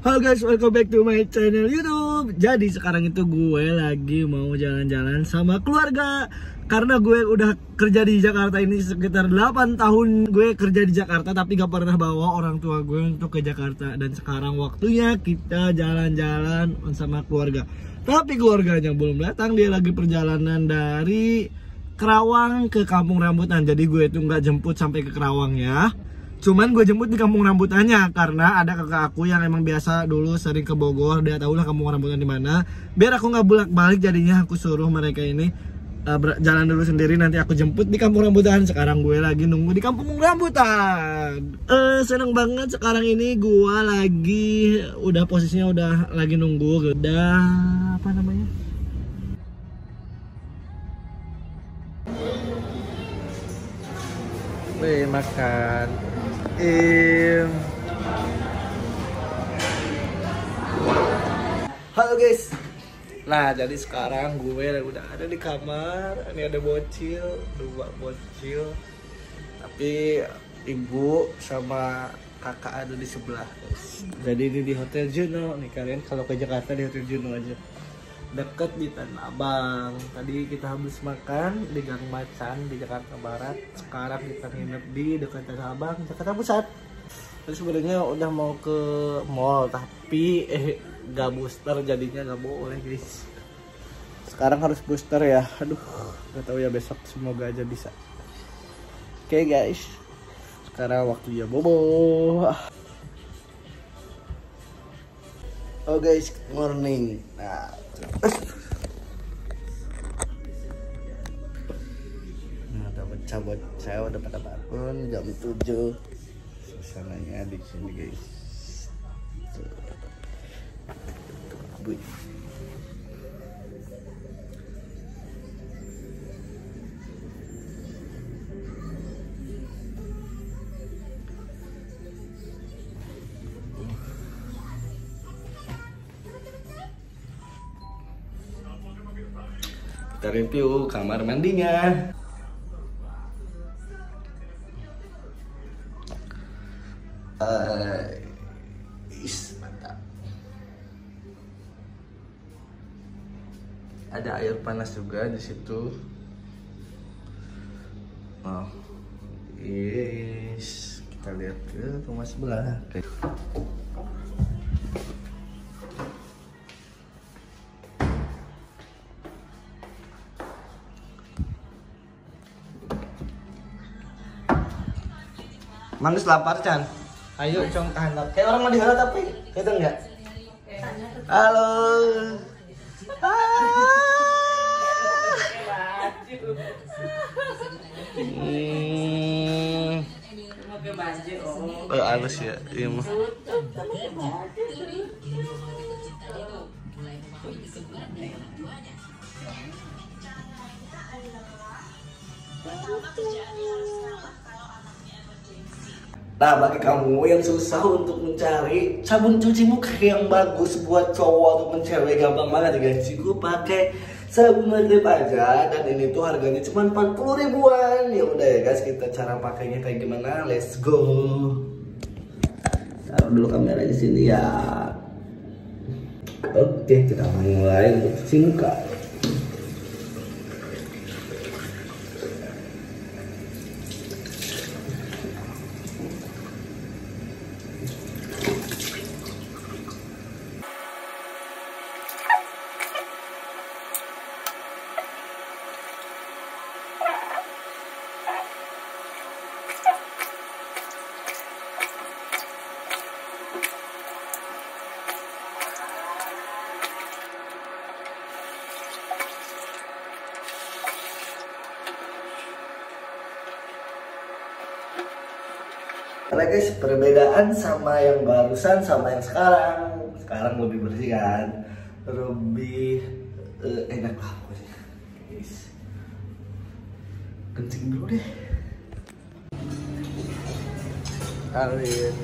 Halo guys, welcome back to my channel YouTube. Jadi sekarang itu gue lagi mau jalan-jalan sama keluarga karena gue udah kerja di Jakarta ini sekitar 8 tahun gue kerja di Jakarta tapi gak pernah bawa orang tua gue untuk ke Jakarta dan sekarang waktunya kita jalan-jalan sama keluarga. Tapi keluarganya belum datang, dia lagi perjalanan dari Kerawang ke Kampung Rambutan. Jadi gue itu nggak jemput sampai ke Kerawang ya. Cuman gue jemput di kampung rambutannya karena ada kakak aku yang emang biasa dulu sering ke Bogor, dia tahu lah kampung rambutan di mana. Biar aku nggak bolak-balik jadinya aku suruh mereka ini uh, jalan dulu sendiri nanti aku jemput di kampung rambutan. Sekarang gue lagi nunggu di kampung rambutan. Uh, seneng banget sekarang ini gue lagi udah posisinya udah lagi nunggu udah apa namanya? Wih, makan. Im. Halo guys. Nah, jadi sekarang gue udah ada di kamar. Ini ada bocil, dua bocil. Tapi ibu sama kakak ada di sebelah. guys. Jadi ini di Hotel Juno. Nih kalian kalau ke Jakarta di Hotel Juno aja. Deket di Tanah Abang. Tadi kita habis makan di Gang Macan di Jakarta Barat. Sekarang kita nginep di dekat Tanah Abang, Jakarta Pusat. Terus sebenarnya udah mau ke mall tapi eh gak booster jadinya gak boleh guys. Sekarang harus booster ya. Aduh, gak tahu ya besok semoga aja bisa. Oke guys. Sekarang waktunya bobo. Oh guys, morning. Nah, nah cabut saya udah pada bangun jam 7 suasananya di sini guys Tuh. Bui. Kita review kamar mandinya Eh, is, mantap. ada air panas juga di situ oh yes kita lihat ke rumah sebelah Oke. Manus lapar Chan. Ayo cong handap. Kayak orang mau dihalap tapi itu enggak. Halo. Ah. Hmm. Oh, halus ya. Iya mah. Nah, bagi kamu yang susah untuk mencari sabun cuci muka yang bagus buat cowok ataupun cewek gampang banget ya guys. Gue pakai sabun maghrib aja dan ini tuh harganya cuma 40 ribuan. Ya udah ya guys, kita cara pakainya kayak gimana? Let's go. Taruh dulu kamera di sini ya. Oke, kita mulai untuk cuci muka. Karena guys? Perbedaan sama yang barusan sama yang sekarang. Sekarang lebih bersih kan? Lebih eh, enak lah pokoknya Guys. Kencing dulu deh. Kalian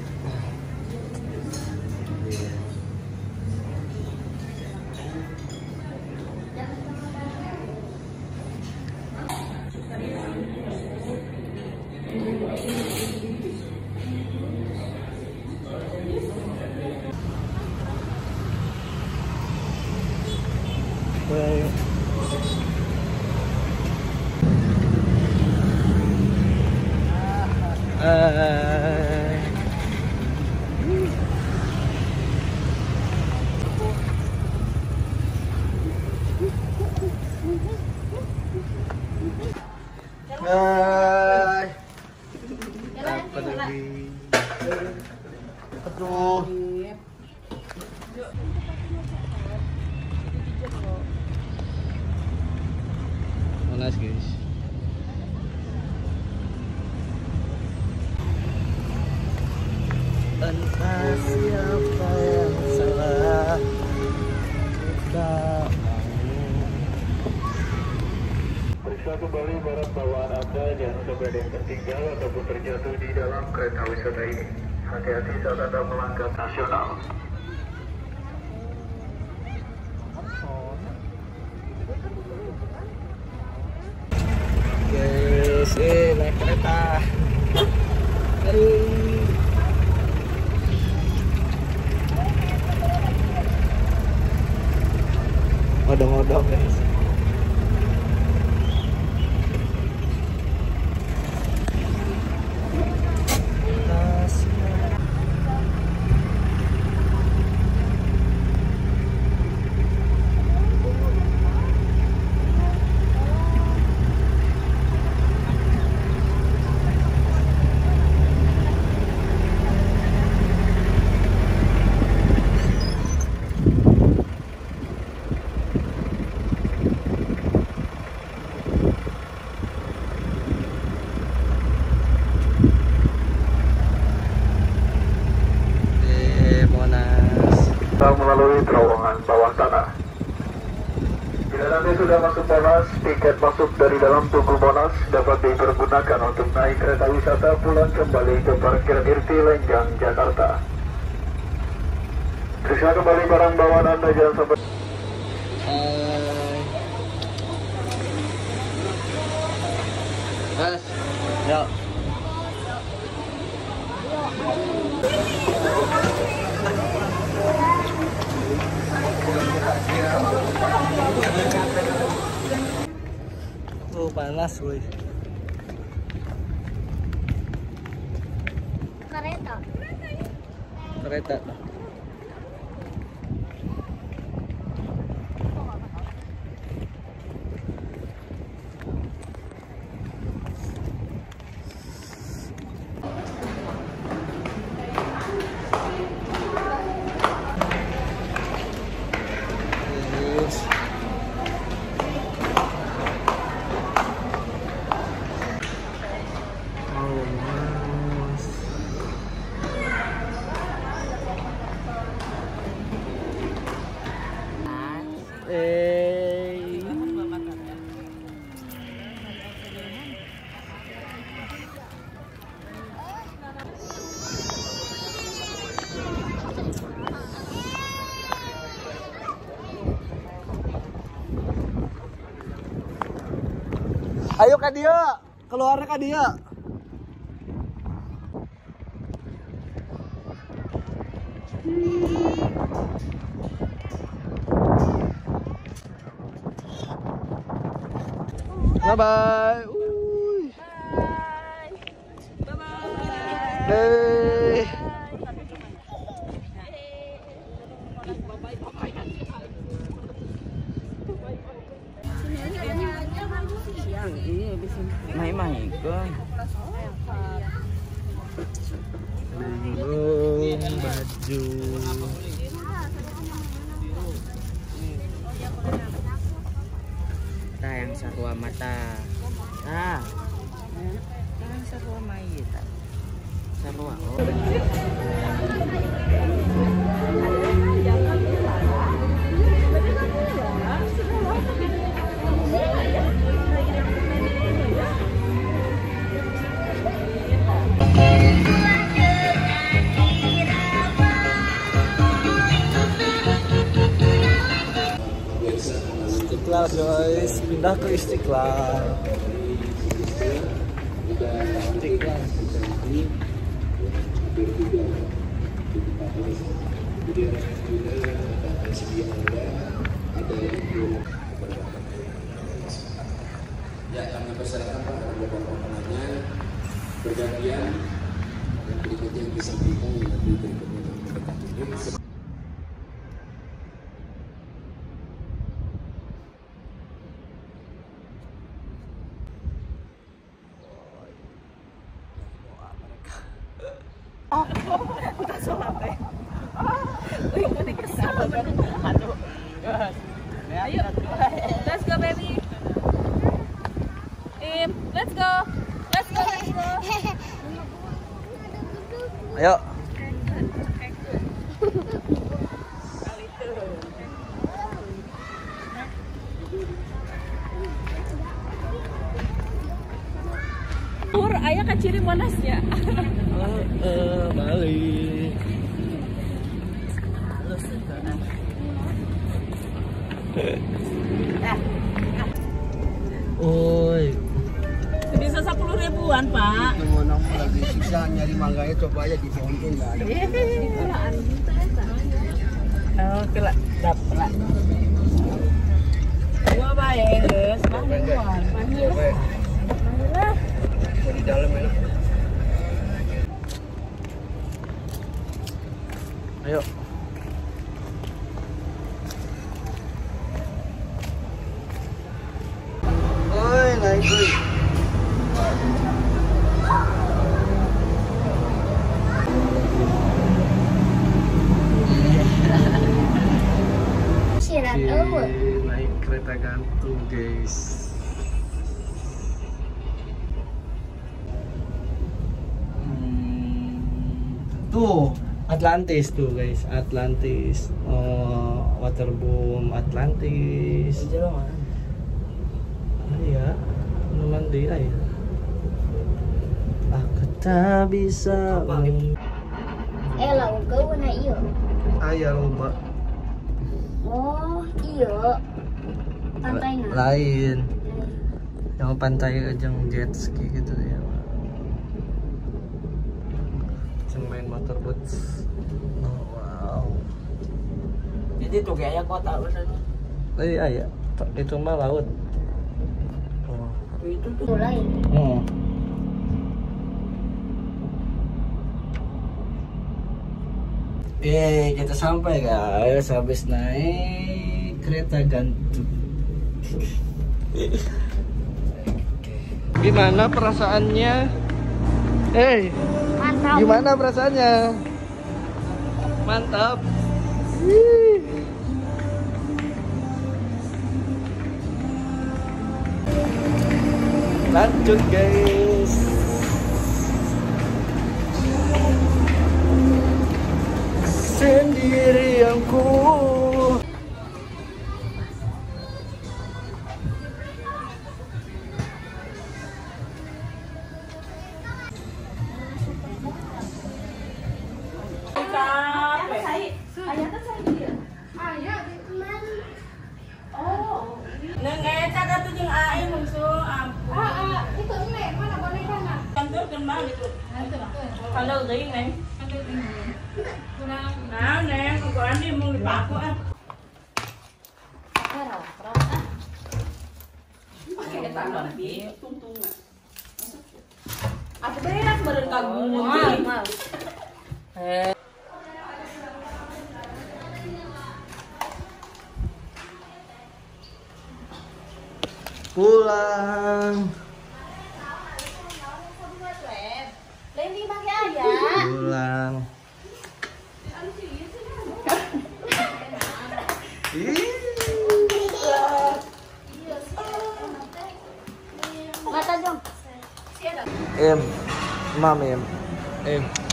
uh, Hai. Apa lagi? Aduh. Panas guys. Entah siapa yang salah Kita Periksa kembali barang bawaan Anda jangan sampai ada yang tertinggal ataupun terjatuh di dalam kereta wisata ini. Hati-hati saat Anda melangkah nasional. Guys, eh naik kereta Aduh Odong-odong guys Eh, Monas Kita melalui terowongan bawah tanah. Bila nanti sudah masuk Monas, tiket masuk dari dalam tugu Monas dapat dipergunakan untuk naik kereta wisata pulang kembali ke parkiran Lenjang, Jakarta. Periksa kembali barang bawaan Anda jangan sampai Mas, yuk. Oh, panas, woi. Kereta. Yes. Oh, mas. Eh. Ayo Kak dia, keluar Kak dia. Bye bye. Uy. Hey. Sarua mata. Ah. Sarua mai ta. Sarua. Oh. Istiqlal guys, pindah ke Istiqlal. Ya, kami persilakan Pak beberapa komponennya bergantian yang berikutnya yang disampaikan nanti berikutnya Ayo, let's go baby. Im, let's go. Let's go, let's go. Ayo. Pur, ayah kan ciri monasnya. Eh, balik. Oi, Bisa 10 ribuan, Pak. Mau nemu lagi sisa nyari mangganya coba aja di fountain nggak ada. Oh, kela dapat. Dua baik, guys. Ribuan. Di dalam enak. ayo. Tuh Atlantis tuh guys. Atlantis oh, Waterboom Atlantis. Ah ya Numan di ay aku tak bisa Eh lauk keueun na ieu. ayah loba Oh, ieu. Pantainya. lain. Yang pantai ajang jet ski gitu ya Ajang main motorboat oh, wow Jadi tuh kayak kota udah. eh ayah itu mah laut oh. Itu tuh. Itu lain. Hmm. Eh, kita sampai guys habis naik kereta gantung. Gimana perasaannya? Eh, Mantap. gimana perasaannya? Mantap. Wih. Lanjut guys. Sendiri yang ku Neng eta da tuh jeung ae musuh ampun. Ah, itu nih mana bonekana? Kantor kan mah gitu. Kalau deui neng. Nah, neng, ku andi mau dipaku ah. Pakai tangan bi, tungtung. Aku beres beren kagungan. pulang. Lain pakai Pulang. Dong. Em, mam em, em. Em,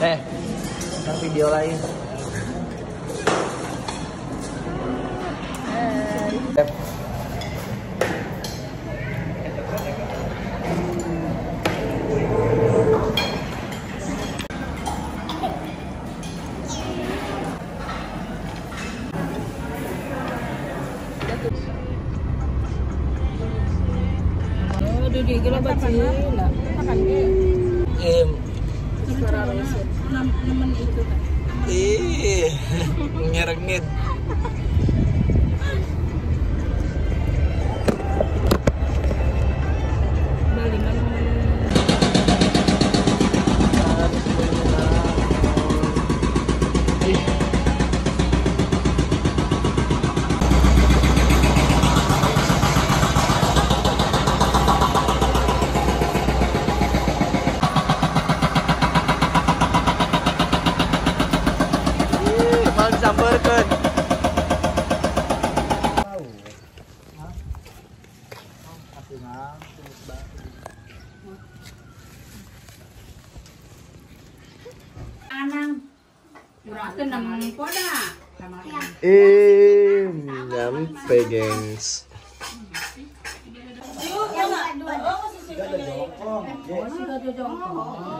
eh ntar video lain eh. Itu ih, ngerengit. Mal disambarkan. Anang. Murahkan nama poda. Em, nyampe gengs. Yuk, ya nggak? Oh, masih.